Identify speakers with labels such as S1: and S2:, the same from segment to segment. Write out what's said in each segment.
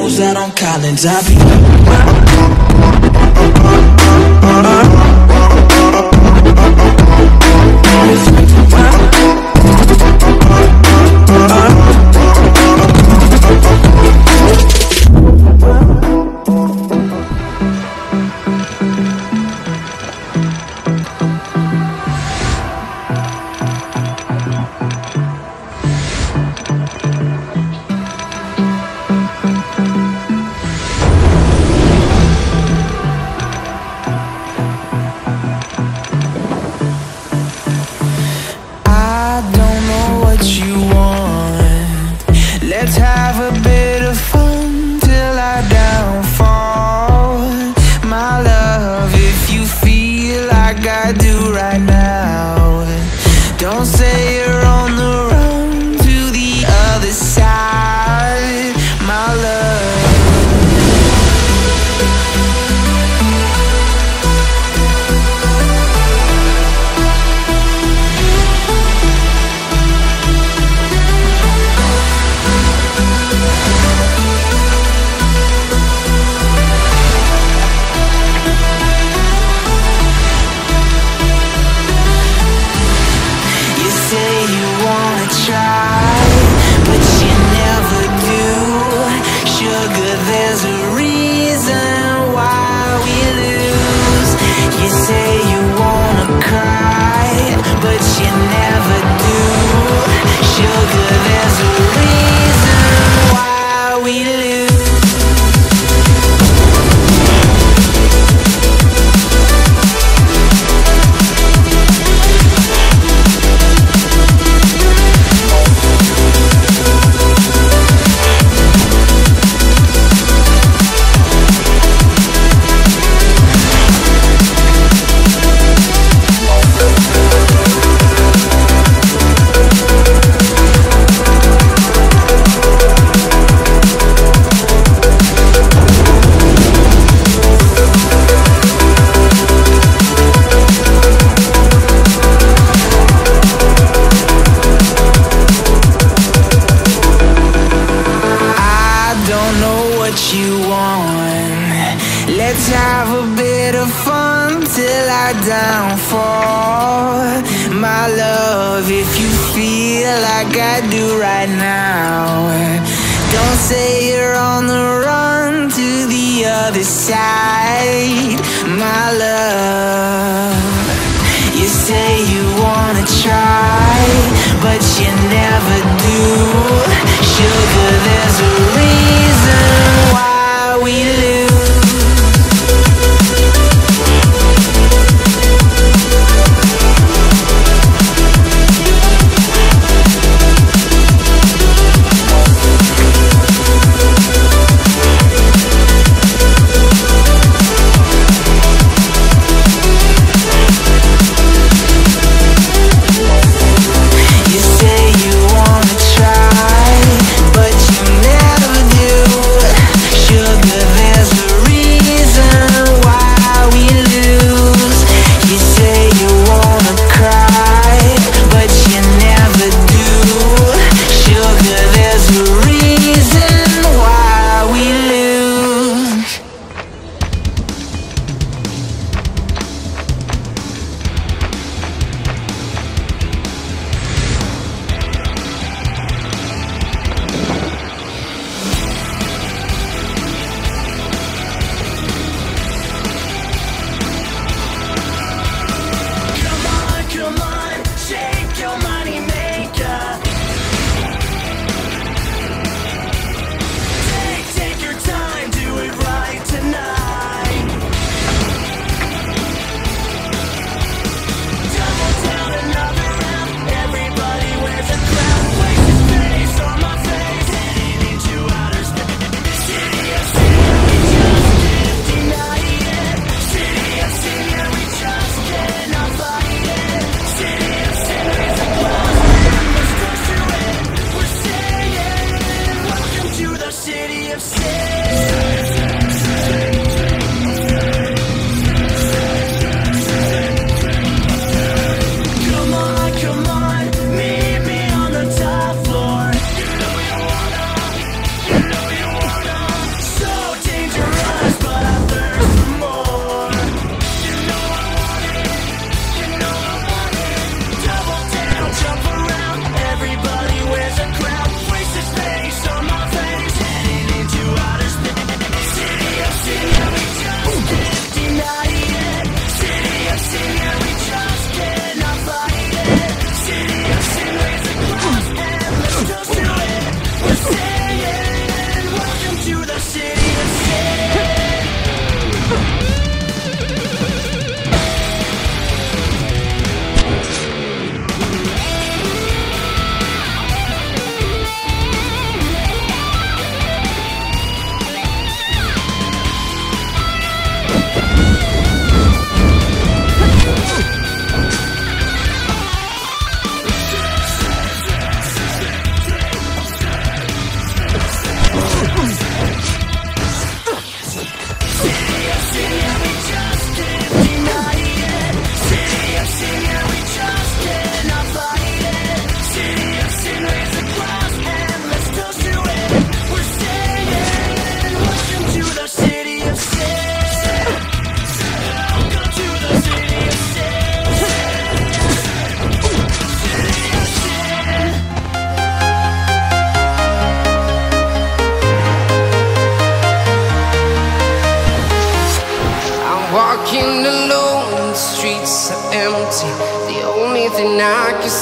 S1: Moves out on Collins, I
S2: be. other side, my love. You say you wanna try, but you never do. Sugar, there's a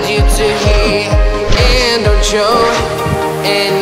S1: need you to hear, and don't show any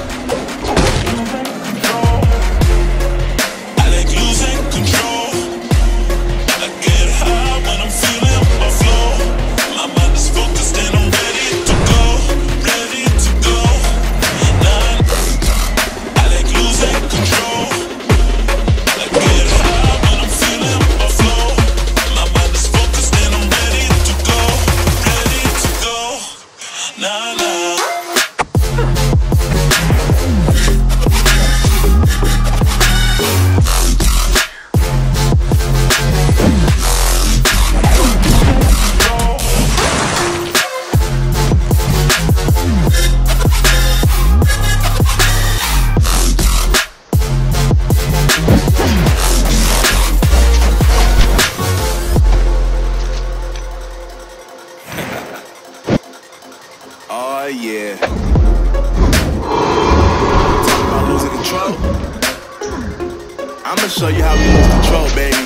S3: Show you how we lose control, baby.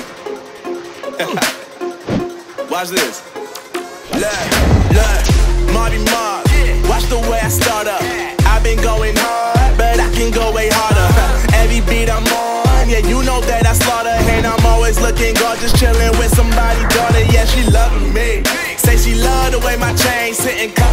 S3: Watch this. Look, look, Marty Mark. Watch the way I start up. I've been going hard, but I can go way harder. Every beat I'm on, yeah, you know that I slaughter. And I'm always looking gorgeous, chilling with somebody, daughter. Yeah, she loving me. Say she love the way my chain sitting.